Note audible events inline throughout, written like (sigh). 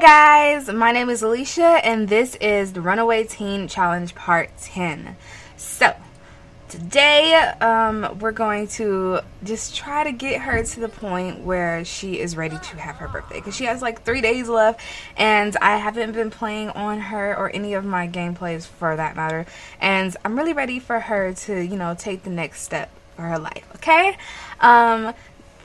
Hi guys, my name is Alicia and this is the Runaway Teen Challenge Part 10. So, today um, we're going to just try to get her to the point where she is ready to have her birthday because she has like three days left and I haven't been playing on her or any of my gameplays for that matter and I'm really ready for her to, you know, take the next step for her life, okay? Um,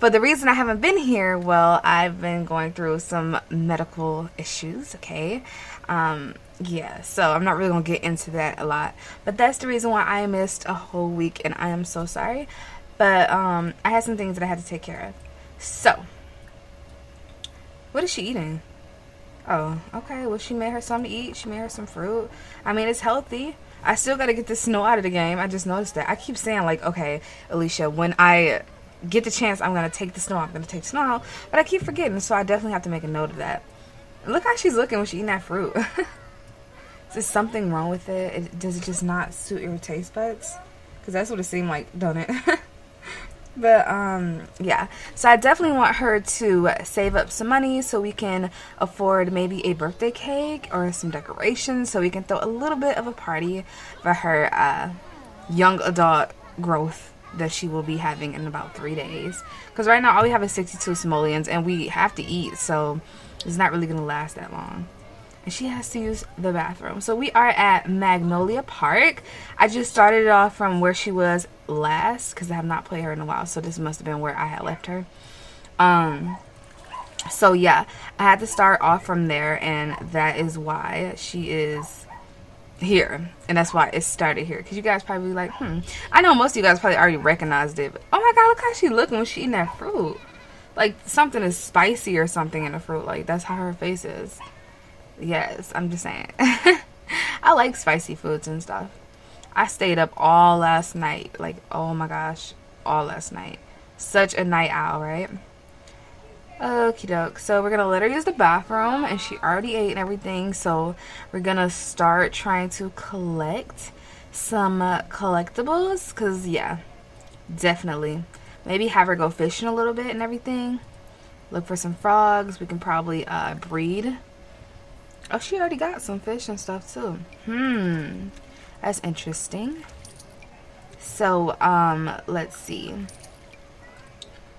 but the reason I haven't been here, well, I've been going through some medical issues, okay? Um, yeah, so I'm not really going to get into that a lot. But that's the reason why I missed a whole week, and I am so sorry. But um, I had some things that I had to take care of. So, what is she eating? Oh, okay. Well, she made her something to eat. She made her some fruit. I mean, it's healthy. I still got to get the snow out of the game. I just noticed that. I keep saying, like, okay, Alicia, when I get the chance, I'm going to take the snow. I'm going to take the snow. But I keep forgetting, so I definitely have to make a note of that. Look how she's looking when she's eating that fruit. (laughs) Is there something wrong with it? it? Does it just not suit your taste buds? Because that's what it seemed like, don't it? (laughs) but um yeah so i definitely want her to save up some money so we can afford maybe a birthday cake or some decorations so we can throw a little bit of a party for her uh, young adult growth that she will be having in about three days. Because right now all we have is 62 simoleons and we have to eat, so it's not really going to last that long. And she has to use the bathroom. So we are at Magnolia Park. I just started it off from where she was last because I have not played her in a while. So this must have been where I had left her. Um, so yeah, I had to start off from there and that is why she is here and that's why it started here. Because you guys probably like hmm i know most of you guys probably already recognized it but, oh my god look how she looking when she eating that fruit. Like something is spicy or something in the fruit like that's how her face is. Yes i'm just saying. (laughs) I like spicy foods and stuff. I stayed up all last night like oh my gosh all last night. Such a night owl right Okie doke. So we're gonna let her use the bathroom, and she already ate and everything. So we're gonna start trying to collect some uh, collectibles, cause yeah, definitely. Maybe have her go fishing a little bit and everything. Look for some frogs. We can probably uh, breed. Oh, she already got some fish and stuff too. Hmm, that's interesting. So um, let's see.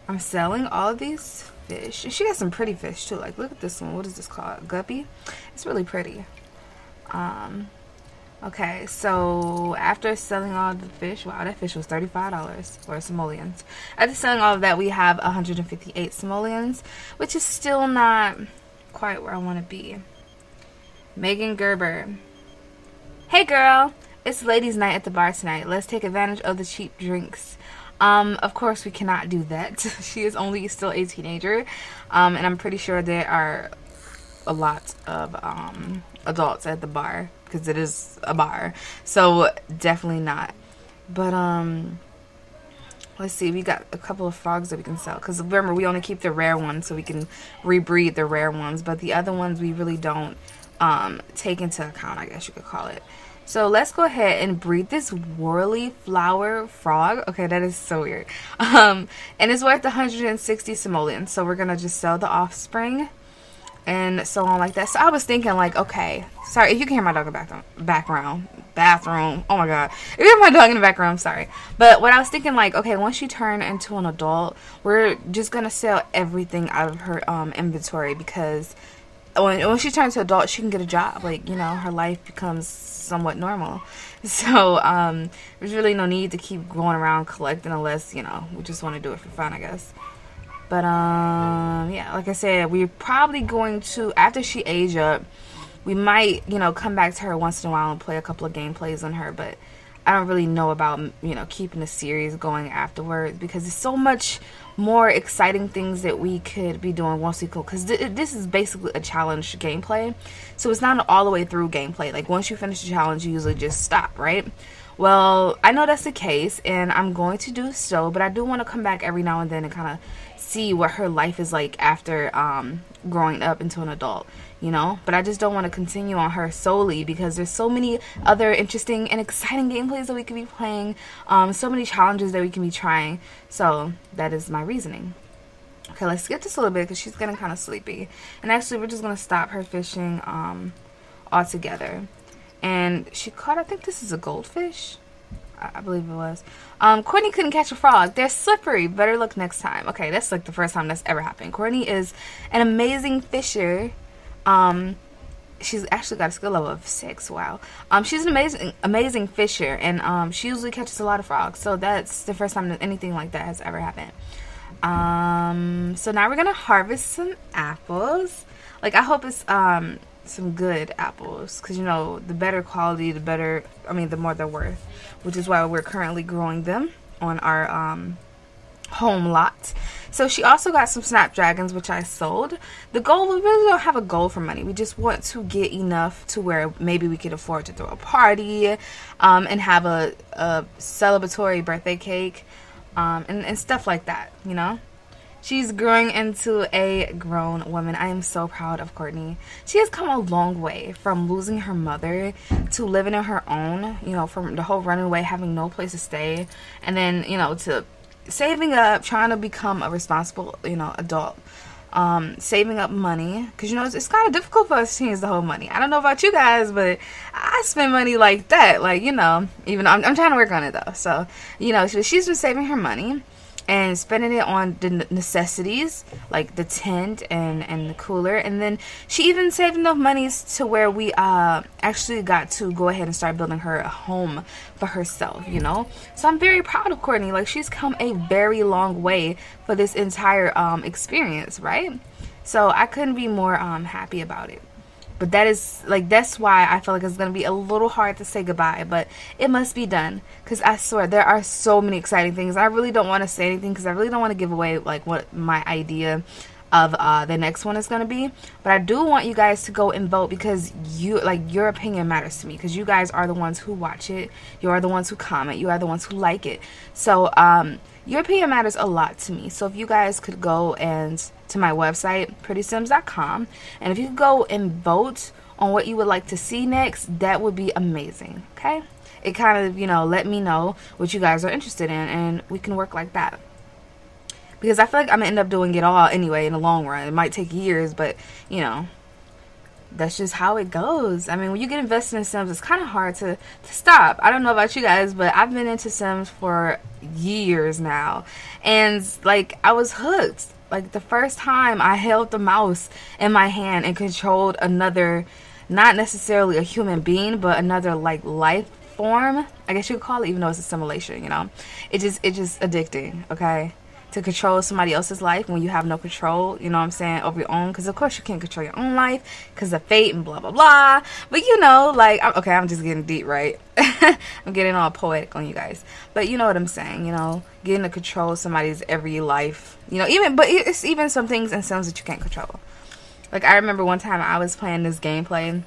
I'm selling all of these fish. And she got some pretty fish too. Like, look at this one. What is this called? Guppy? It's really pretty. Um, okay, so after selling all the fish, wow, that fish was $35 for simoleons. After selling all of that, we have 158 simoleons, which is still not quite where I want to be. Megan Gerber. Hey girl, it's ladies' night at the bar tonight. Let's take advantage of the cheap drinks. Um, of course, we cannot do that. (laughs) she is only still a teenager, um, and I'm pretty sure there are a lot of um, adults at the bar because it is a bar. So definitely not. But um, let's see. We got a couple of frogs that we can sell because remember we only keep the rare ones so we can rebreed the rare ones, but the other ones we really don't um, take into account. I guess you could call it. So let's go ahead and breed this whirly flower frog. Okay, that is so weird. Um, and it's worth 160 simoleons. So we're going to just sell the offspring and so on like that. So I was thinking like, okay, sorry if you can hear my dog in the background, bathroom. Oh my god, if you hear my dog in the background, I'm sorry. But what I was thinking like, okay, once you turn into an adult, we're just gonna sell everything out of her um, inventory because when when she turns to adult, she can get a job. Like you know, her life becomes somewhat normal. (laughs) So um, there's really no need to keep going around collecting unless you know we just want to do it for fun, I guess. But um, yeah, like I said, we're probably going to after she age up, we might you know come back to her once in a while and play a couple of gameplays on her, but. I don't really know about you know keeping the series going afterwards because there's so much more exciting things that we could be doing once we go because th this is basically a challenge gameplay. So it's not all the way through gameplay. Like once you finish the challenge you usually just stop right? Well I know that's the case and I'm going to do so but I do want to come back every now and then and kind of see what her life is like after um, growing up into an adult you know but i just don't want to continue on her solely because there's so many other interesting and exciting gameplays that we could be playing um, so many challenges that we can be trying so that is my reasoning Okay, let's skip this a little bit because she's getting kind of sleepy. And actually, we're just going to stop her fishing um, altogether. And she caught, I think this is a goldfish. I believe it was. Um, Courtney couldn't catch a frog. They're slippery. Better look next time. Okay, that's like the first time that's ever happened. Courtney is an amazing fisher. Um, she's actually got a skill level of six. Wow. Um, she's an amazing, amazing fisher, and um, she usually catches a lot of frogs. So that's the first time that anything like that has ever happened. Um, so now we're gonna harvest some apples. Like I hope it's um some good apples because you know the better quality, the better. I mean, the more they're worth, which is why we're currently growing them on our um home lot. So she also got some snapdragons, which I sold. The goal, we really don't have a goal for money. We just want to get enough to where maybe we could afford to throw a party um, and have a, a celebratory birthday cake um, and, and stuff like that, you know? She's growing into a grown woman. I am so proud of Courtney. She has come a long way from losing her mother to living on her own, you know, from the whole running away, having no place to stay, and then, you know, to saving up, trying to become a responsible, you know, adult. Um, saving up money because you know it's, it's kind of difficult for us teens to hold money. I don't know about you guys, but I spend money like that. Like you know, even I'm, I'm trying to work on it though. So you know, she's been saving her money and spending it on the necessities like the tent and and the cooler. And then she even saved enough monies to where we uh actually got to go ahead and start building her a home for herself you know? So i'm very proud of courtney. Like she's come a very long way for this entire um experience right? So i couldn't be more um happy about it but that is like that's why I feel like it's gonna be a little hard to say goodbye, but it must be done. Because I swear there are so many exciting things. I really don't want to say anything because I really don't want to give away like what my idea of uh, the next one is going to be. But i do want you guys to go and vote because you like your opinion matters to me because you guys are the ones who watch it. You are the ones who comment. You are the ones who like it. So um your opinion matters a lot to me. So if you guys could go and to my website, prettiisims.com, and if you go and vote on what you would like to see next, that would be amazing. Okay? It kind of, you know, let me know what you guys are interested in, and we can work like that. Because I feel like I'm gonna end up doing it all anyway in the long run. It might take years, but you know, that's just how it goes. I mean, when you get invested in Sims, it's kind of hard to, to stop. I don't know about you guys, but I've been into Sims for years now. And, like, I was hooked. Like, the first time I held the mouse in my hand and controlled another, not necessarily a human being, but another, like, life form. I guess you could call it, even though it's a simulation, you know? It just, it just addicting, okay? To control somebody else's life when you have no control, you know what I'm saying, over your own. Because, of course, you can't control your own life because of fate and blah, blah, blah. But, you know, like, I'm, okay, I'm just getting deep, right? (laughs) I'm getting all poetic on you guys. But you know what I'm saying, you know, getting to control somebody's every life. You know, even, but it's even some things and Sims that you can't control. Like, I remember one time I was playing this gameplay.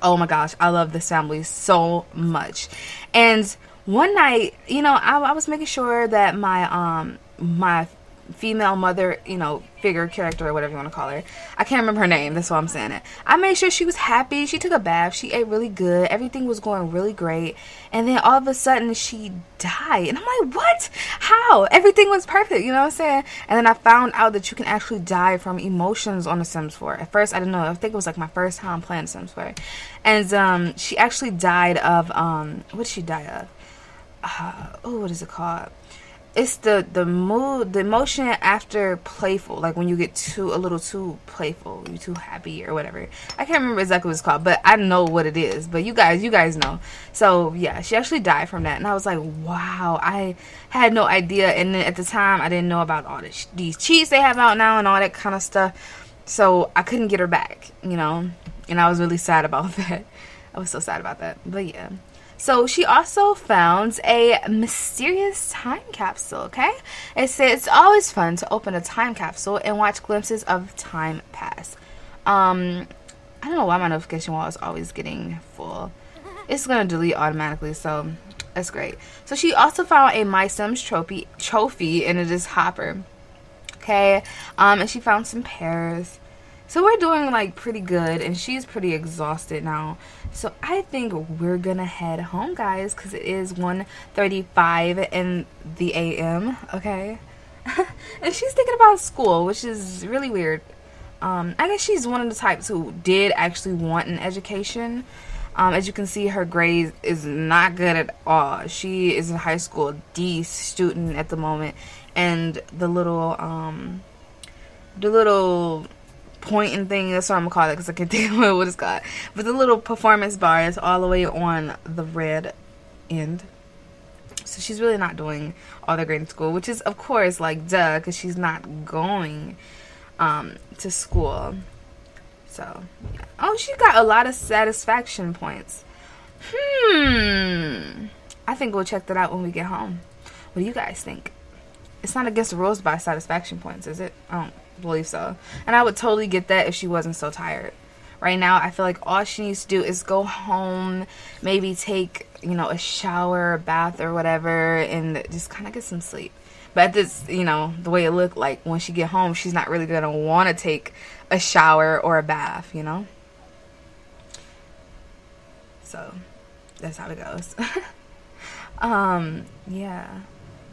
Oh my gosh, I love this family so much. And one night, you know, I, I was making sure that my um my female mother, you know, figure, character, or whatever you want to call her. I can't remember her name. That's why I'm saying it. I made sure she was happy. She took a bath. She ate really good. Everything was going really great. And then all of a sudden she died. And I'm like, what? How? Everything was perfect. You know what I'm saying? And then I found out that you can actually die from emotions on The Sims 4. At first, I didn't know. I think it was like my first time playing Sims 4. And um, she actually died of, um, what did she die of? Uh, oh, what is it called? It's the the mood the emotion after playful like when you get too a little too playful you too happy or whatever. I can't remember exactly what it's called but i know what it is but you guys you guys know. So yeah she actually died from that and i was like wow i had no idea and then at the time i didn't know about all this, these cheats they have out now and all that kind of stuff so i couldn't get her back you know and i was really sad about (laughs) that. I was so sad about that but yeah so she also found a mysterious time capsule, okay? It says it's always fun to open a time capsule and watch glimpses of time pass. Um, I don't know why my notification wall is always getting full. It's gonna delete automatically, so that's great. So she also found a My Sims trophy, trophy and it is Hopper. Okay, um, and she found some pears. So we're doing like pretty good and she's pretty exhausted now. So I think we're gonna head home guys because it is 1.35 in the AM, okay? (laughs) and she's thinking about school, which is really weird. Um, I guess she's one of the types who did actually want an education. Um, as you can see, her grade is not good at all. She is in high school, D student at the moment, and the little, um, the little pointing thing, that's what I'm gonna call it because I can't (laughs) think of what it's called. But the little performance bar is all the way on the red end. So she's really not doing all that great in school, which is, of course, like, duh, because she's not going um, to school. So, yeah. oh, she got a lot of satisfaction points. Hmm. I think we'll check that out when we get home. What do you guys think? It's not against the rules by satisfaction points, is it? I don't believe so. And I would totally get that if she wasn't so tired. Right now, I feel like all she needs to do is go home, maybe take, you know, a shower, a bath, or whatever, and just kind of get some sleep. But this, you know, the way it looked like when she get home, she's not really gonna want to take a shower or a bath, you know. So that's how it goes. (laughs) um, yeah.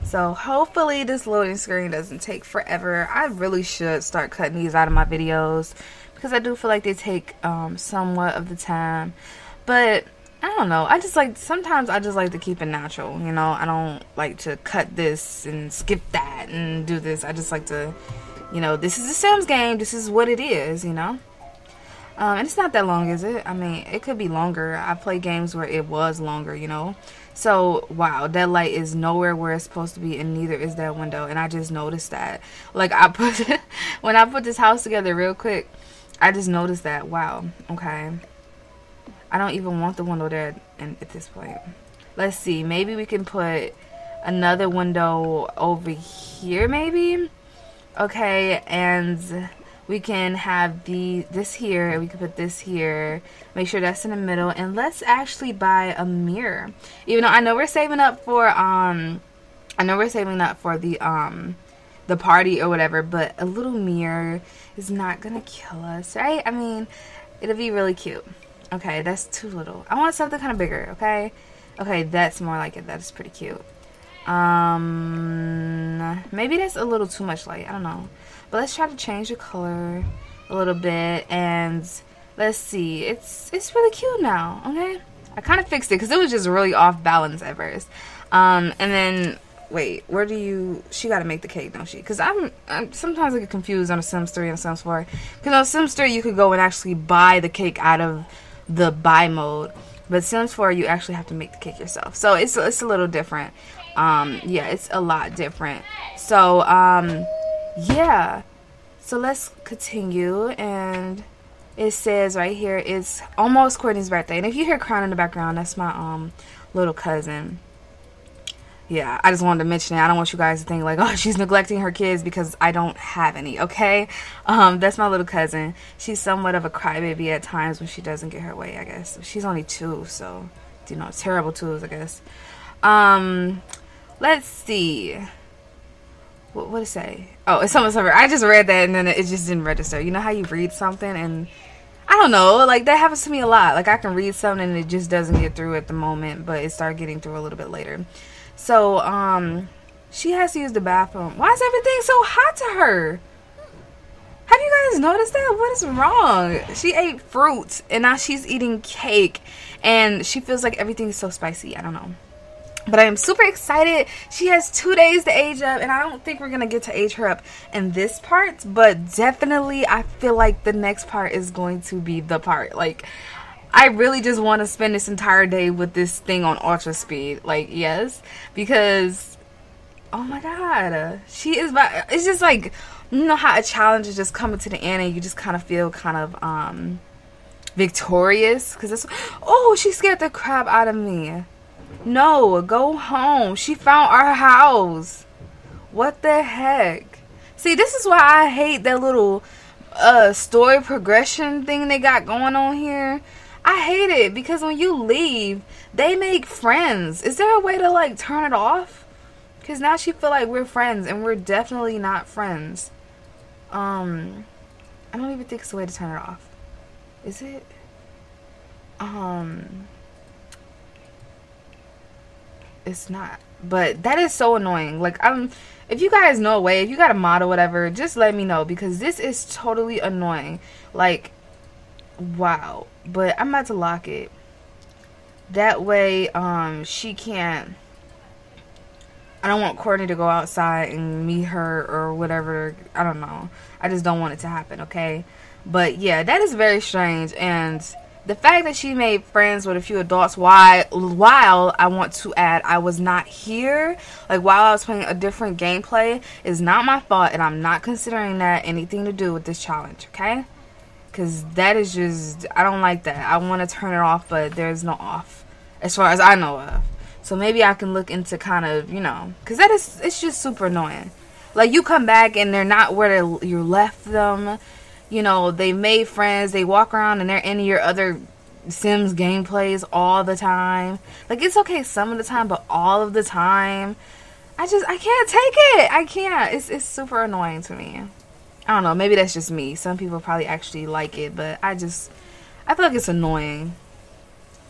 So hopefully this loading screen doesn't take forever. I really should start cutting these out of my videos because I do feel like they take um, somewhat of the time. But I don't know. I just like sometimes I just like to keep it natural. You know, I don't like to cut this and skip that and do this. I just like to, you know, this is a Sims game. This is what it is. You know. Um, and it's not that long, is it? I mean, it could be longer. I play games where it was longer, you know. So, wow, that light is nowhere where it's supposed to be, and neither is that window. And I just noticed that. Like, I put, (laughs) when I put this house together real quick, I just noticed that. Wow, okay. I don't even want the window there in, at this point. Let's see. Maybe we can put another window over here, maybe? Okay, and we can have the this here we can put this here make sure that's in the middle and let's actually buy a mirror even though I know we're saving up for um I know we're saving up for the um the party or whatever but a little mirror is not gonna kill us right I mean it'll be really cute Okay, that's too little. I want something kind of bigger, okay? Okay, that's more like it. That is pretty cute. Um, maybe that's a little too much light. I don't know. But let's try to change the color a little bit. And let's see. It's it's really cute now, okay? I kind of fixed it because it was just really off balance at first. Um, and then wait, where do you? She got to make the cake, don't she? Because I'm, I'm, sometimes I get confused on a Sims 3 and Sims 4. Because on Sims 3 you could go and actually buy the cake out of the buy mode. But Sims 4, you actually have to make the cake yourself. So it's, it's a little different. Um, yeah, it's a lot different. So, um, yeah. So let's continue. And it says right here, it's almost Courtney's birthday. And if you hear crying in the background, that's my um little cousin yeah, I just wanted to mention it. I don't want you guys to think like, oh, (laughs) she's neglecting her kids because I don't have any, okay? Um, that's my little cousin. She's somewhat of a crybaby at times when she doesn't get her way, I guess. She's only two, so, you know, terrible twos, I guess. Um, let's see. What, what it say? Oh, it's almost over. I just read that and then it just didn't register. You know how you read something and I don't know, like that happens to me a lot. Like I can read something and it just doesn't get through at the moment, but it started getting through a little bit later. So, um, she has to use the bathroom. Why is everything so hot to her? Have you guys noticed that? What is wrong? She ate fruit and now she's eating cake and she feels like everything is so spicy. I don't know. But I am super excited. She has two days to age up and I don't think we're going to get to age her up in this part. But definitely I feel like the next part is going to be the part. Like I really just want to spend this entire day with this thing on ultra speed. Like, yes, because oh my god, she is. It's just like you know how a challenge is just coming to the end, and you just kind of feel kind of um victorious because it's oh she scared the crap out of me. No, go home. She found our house. What the heck? See, this is why I hate that little uh story progression thing they got going on here I hate it because when you leave, they make friends. Is there a way to like turn it off? Cause now she feel like we're friends and we're definitely not friends. Um, I don't even think it's a way to turn it off. Is it? Um, it's not. But that is so annoying. Like I'm if you guys know a way, if you got a mod or whatever, just let me know because this is totally annoying. Like wow. But I'm about to lock it. That way um she can't I don't want Courtney to go outside and meet her or whatever. I don't know. I just don't want it to happen, okay? But yeah, that is very strange and the fact that she made friends with a few adults while while I want to add I was not here. Like while I was playing a different gameplay is not my fault and I'm not considering that anything to do with this challenge okay? Because that is just I don't like that. I want to turn it off but there's no off as far as I know of. So maybe I can look into kind of you know because that is it's just super annoying. Like you come back and they're not where you left them you know, they made friends, they walk around and they're in your other Sims gameplays all the time. Like it's okay some of the time, but all of the time, I just I can't take it. I can't. It's it's super annoying to me. I don't know. Maybe that's just me. Some people probably actually like it, but I just I feel like it's annoying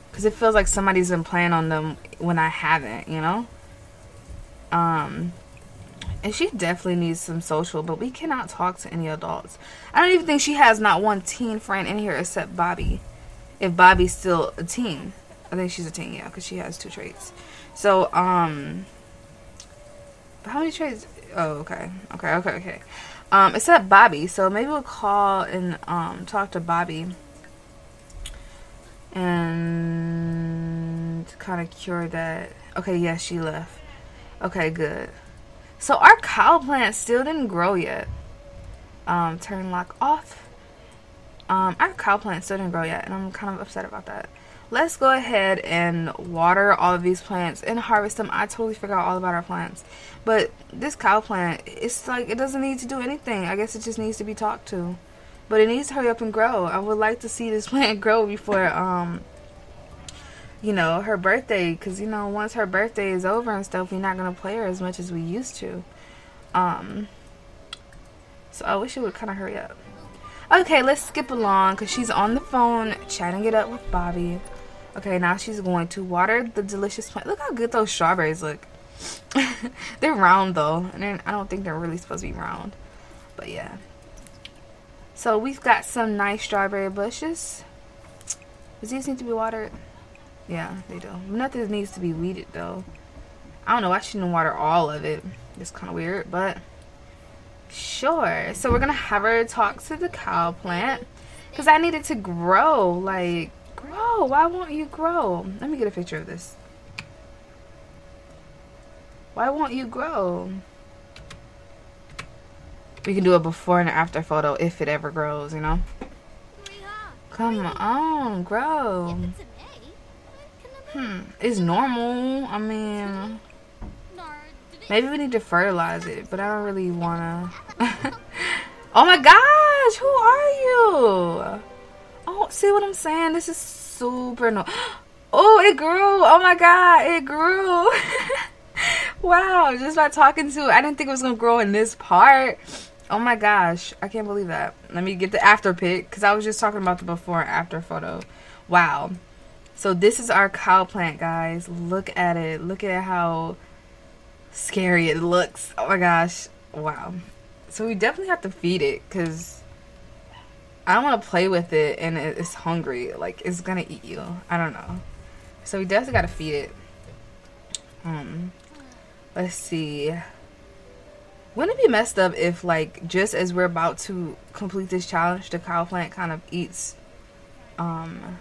because it feels like somebody's been playing on them when I haven't. You know. Um. And she definitely needs some social, but we cannot talk to any adults. I don't even think she has not one teen friend in here except Bobby. If Bobby's still a teen. I think she's a teen, yeah, because she has two traits. So, um... How many traits? Oh, okay. Okay, okay, okay. Um, except Bobby. So maybe we'll call and um, talk to Bobby. And kind of cure that. Okay, yes, yeah, she left. Okay, good. So our cow plant still didn't grow yet. Um, turn lock off. Um, our cow plant still didn't grow yet, and I'm kind of upset about that. Let's go ahead and water all of these plants and harvest them. I totally forgot all about our plants. But this cow plant, it's like it doesn't need to do anything. I guess it just needs to be talked to. But it needs to hurry up and grow. I would like to see this (laughs) plant grow before um you know, her birthday. Because, you know, once her birthday is over and stuff, we're not going to play her as much as we used to. Um, so I wish it would kind of hurry up. Okay, let's skip along because she's on the phone chatting it up with Bobby. Okay, now she's going to water the delicious plant. Look how good those strawberries look. (laughs) they're round though, and I don't think they're really supposed to be round. But yeah. So we've got some nice strawberry bushes. Does these need to be watered? Yeah, they do. Nothing needs to be weeded though. I don't know. I shouldn't water all of it. It's kind of weird, but sure. So we're gonna have her talk to the cow plant because I need it to grow. Like grow. Why won't you grow? Let me get a picture of this. Why won't you grow? We can do a before and after photo if it ever grows, you know? Come on, grow. Hmm. It's normal. I mean, maybe we need to fertilize it, but I don't really wanna. (laughs) oh my gosh, who are you? Oh, see what I'm saying? This is super no. (gasps) Oh, it grew. Oh my god, it grew. (laughs) wow, just by talking to it, I didn't think it was gonna grow in this part. Oh my gosh, I can't believe that. Let me get the after pic because I was just talking about the before and after photo. Wow. So this is our cow plant, guys. Look at it. Look at how scary it looks. Oh my gosh. Wow. So we definitely have to feed it because I don't want to play with it and it's hungry. Like, it's going to eat you. I don't know. So we definitely got to feed it. Um, let's see. Wouldn't it be messed up if, like, just as we're about to complete this challenge, the cow plant kind of eats, um,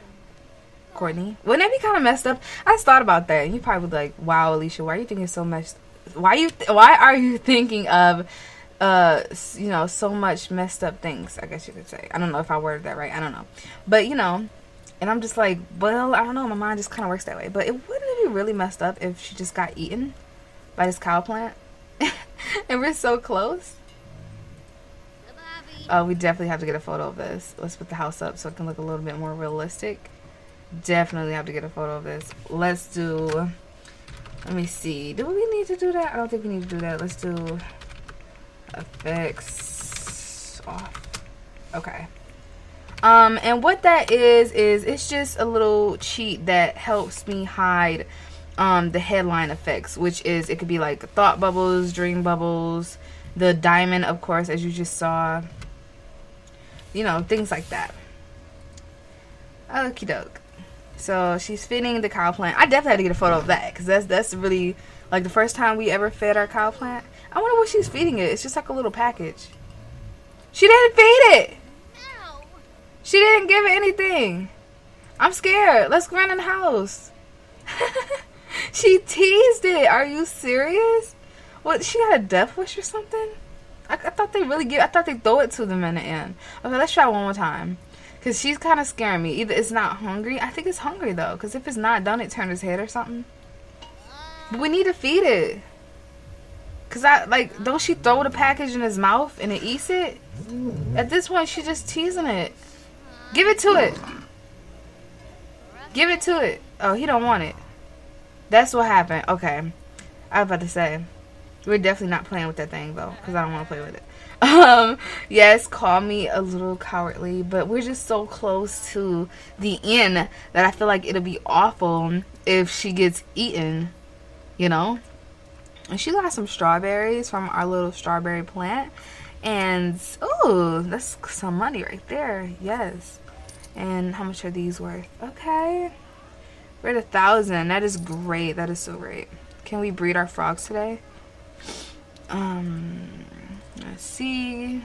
Courtney. Wouldn't that be kind of messed up? I just thought about that. You probably would like, wow, Alicia, why are you thinking so much? Why you? why are you (laughs) thinking of, uh, you know, so much messed up things? I guess you could say. I don't know if I worded that right. I don't know, but you know, and I'm just like, well, I don't know. My mind just kind of works that way. But it wouldn't it be really messed up if she just got eaten by this cow plant, (laughs) and we're so close. Oh, we definitely have to get a photo of this. Let's put the house up so it can look a little bit more realistic definitely have to get a photo of this. Let's do, let me see. Do we need to do that? I don't think we need to do that. Let's do effects off. Okay. Um, and what that is, is it's just a little cheat that helps me hide um, the headline effects, which is it could be like thought bubbles, dream bubbles, the diamond, of course, as you just saw. You know, things like that. Okie doke. So she's feeding the cow plant. I definitely had to get a photo of that because that's that's really like the first time we ever fed our cow plant. I wonder what she's feeding it. It's just like a little package. She didn't feed it. No. She didn't give it anything. I'm scared. Let's run in the house. (laughs) she teased it. Are you serious? What? She got a death wish or something? I, I thought they really give. I thought they throw it to them in the end. Okay, let's try one more time. Cause she's kind of scaring me. Either it's not hungry. I think it's hungry though. Cause if it's not, don't it turn its head or something? But we need to feed it. Cause I like, don't she throw the package in his mouth and it eats it? At this point, she's just teasing it. Give it to it. Give it to it. Oh, he don't want it. That's what happened. Okay. I was about to say. We're definitely not playing with that thing, though. Because I don't want to play with it. Um, yes, call me a little cowardly. But we're just so close to the end that I feel like it'll be awful if she gets eaten. You know? And she got some strawberries from our little strawberry plant. And, oh, that's some money right there. Yes. And how much are these worth? Okay. We're at a thousand. That is great. That is so great. Can we breed our frogs today? Um, let's see.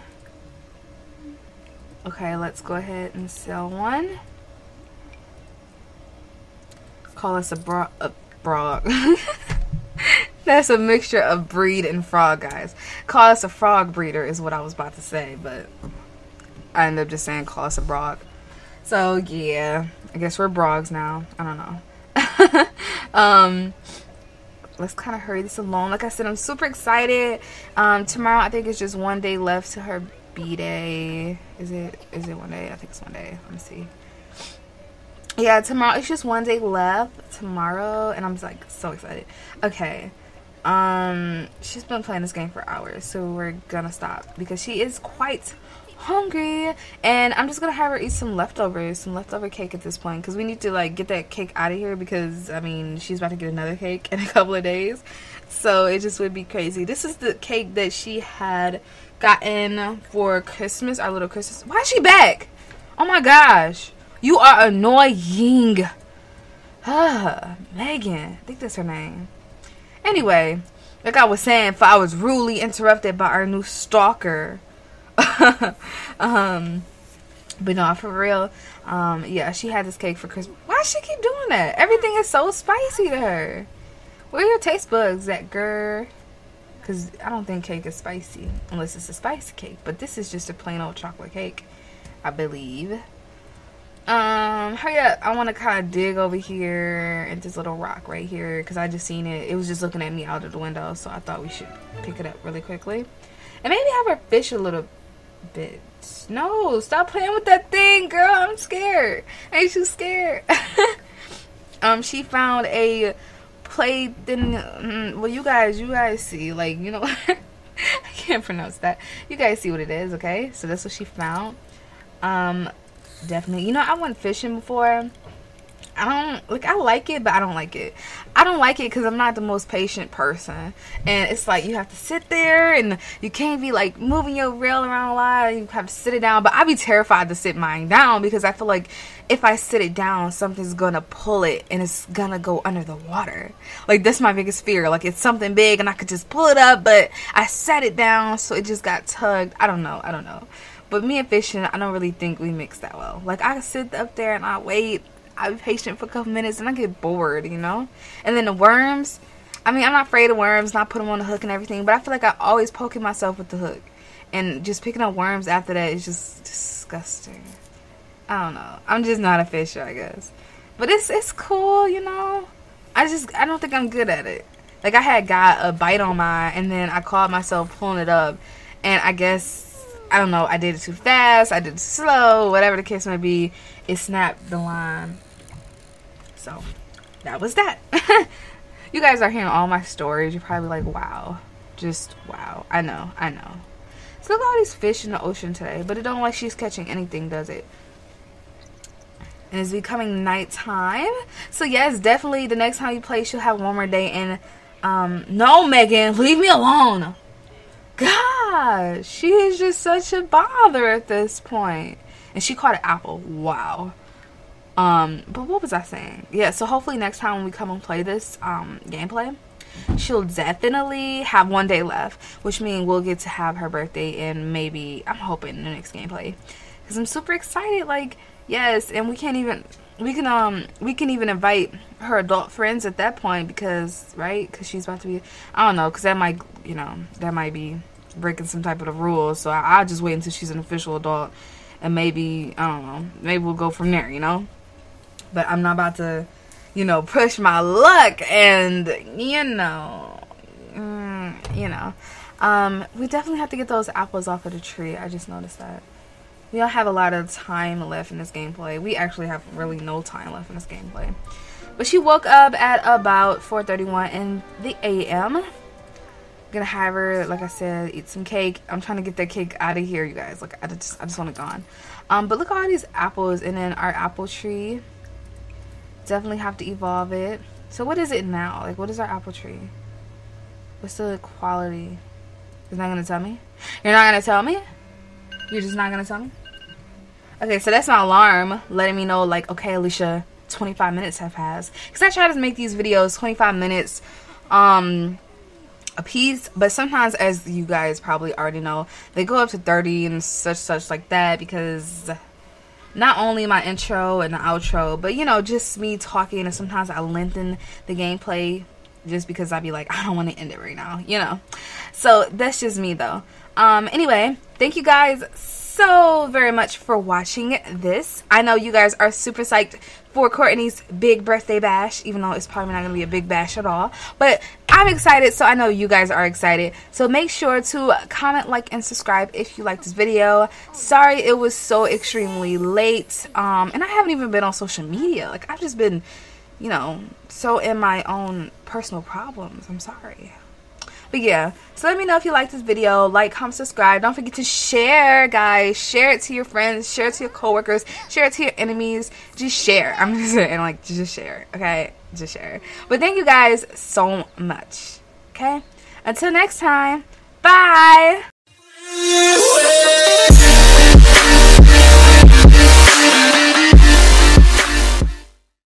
Okay, let's go ahead and sell one. Call us a bro a frog. (laughs) That's a mixture of breed and frog, guys. Call us a frog breeder is what I was about to say, but I ended up just saying call us a brog. So yeah, I guess we're brogs now. I don't know. (laughs) um, let's kind of hurry this along. Like I said, I'm super excited. Um, tomorrow I think it's just one day left to her b day. Is it? Is it one day? I think it's one day. Let me see. Yeah, tomorrow it's just one day left tomorrow, and I'm like so excited. Okay. Um, she's been playing this game for hours, so we're gonna stop because she is quite hungry and i'm just gonna have her eat some leftovers some leftover cake at this point because we need to like get that cake out of here because i mean she's about to get another cake (laughs) in a couple of days. So it just would be crazy. This is the cake that she had gotten for christmas our little christmas. Why is she back? Oh my gosh. You are annoying. Ah megan. I think that's her name. Anyway like i was saying if i was rudely interrupted by our new stalker (laughs) um, but no, for real. Um, yeah, she had this cake for Christmas. Why she keep doing that? Everything is so spicy to her. Where are your taste buds at, girl? Because I don't think cake is spicy unless it's a spicy cake. But this is just a plain old chocolate cake, I believe. Um, hurry up. I want to kind of dig over here at this little rock right here because I just seen it. It was just looking at me out of the window, so I thought we should pick it up really quickly. And maybe have her fish a little No, stop playing with that thing, girl. I'm scared. Ain't you scared? (laughs) um, she found a play thing. Mm, well, you guys, you guys see, like, you know, (laughs) I can't pronounce that. You guys see what it is, okay? So that's what she found. Um, definitely. You know, I went fishing before I don't like I like it, but I don't like it. I don't like it because I'm not the most patient person, and it's like you have to sit there and you can't be like moving your reel around a lot. You have to sit it down, but I'd be terrified to sit mine down because I feel like if I sit it down, something's gonna pull it and it's gonna go under the water. Like that's my biggest fear. Like it's something big and I could just pull it up, but I set it down so it just got tugged. I don't know. I don't know. But me and fishing, I don't really think we mix that well. Like I sit up there and I wait I be patient for a couple minutes and I get bored, you know? And then the worms, I mean, I'm not afraid of worms, not put them on the hook and everything, but I feel like I always poking myself with the hook. And just picking up worms after that is just disgusting. I don't know. I'm just not a fisher, I guess. But it's it's cool, you know? I just, I don't think I'm good at it. Like, I had got a bite on mine, and then I caught myself pulling it up. And I guess, I don't know, I did it too fast, I did it slow, whatever the case may be. It snapped the line so that was that. (laughs) you guys are hearing all my stories. You're probably like, wow. Just wow. I know. I know. So look at all these fish in the ocean today. But it don't like she's catching anything, does it? and it's becoming nighttime. So yes, definitely the next time you play, she'll have one more day. And um, no, Megan, (laughs) leave me alone. God, she is just such a bother at this point. And she caught an apple. Wow. Um, but what was I saying? Yeah, so hopefully next time when we come and play this um, gameplay, she'll definitely have one day left, which means we'll get to have her birthday and maybe, I'm hoping, the next gameplay. Because I'm super excited. Like, yes, and we can't even, we can, um, we can even invite her adult friends at that point because, right? Because she's about to be, I don't know, because that might, you know, that might be breaking some type of the rules. So I, I'll just wait until she's an official adult and maybe, I don't know, maybe we'll go from there, you know? But I'm not about to, you know, push my luck and, you know, mm, you know. Um, we definitely have to get those apples off of the tree. I just noticed that. We don't have a lot of time left in this gameplay. We actually have really no time left in this gameplay. But she woke up at about 4.31 in the a.m. Gonna have her, like I said, eat some cake. I'm trying to get that cake out of here, you guys. Like, I just, I just want it gone. Um, but look at all these apples and then our apple tree. Definitely have to evolve it. So what is it now? Like, what is our apple tree? What's the quality? You're not gonna tell me? You're not gonna tell me? You're just not gonna tell me? Okay, so that's my alarm letting me know, like, okay, Alicia, 25 minutes have passed. Because I try to make these videos 25 minutes um, a piece. But sometimes, as you guys probably already know, they go up to 30 and such, such like that. Because not only my intro and the outro, but you know, just me talking, and sometimes I lengthen the gameplay just because I'd be like, I don't want to end it right now, you know. So that's just me though. Um, anyway, thank you guys so very much for watching this. I know you guys are super psyched for Courtney's big birthday bash, even though it's probably not going to be a big bash at all. But I'm excited, so I know you guys are excited. So make sure to comment, like, and subscribe if you like this video. Sorry it was so extremely late. Um, and I haven't even been on social media. Like, I've just been, you know, so in my own personal problems. I'm sorry. But yeah, so let me know if you like this video. Like, comment, subscribe. Don't forget to share, guys. Share it to your friends. Share it to your coworkers. Share it to your enemies. Just share. I'm just saying, (laughs) like, just share. Okay? Just share. But thank you guys so much. Okay? Until next time. Bye.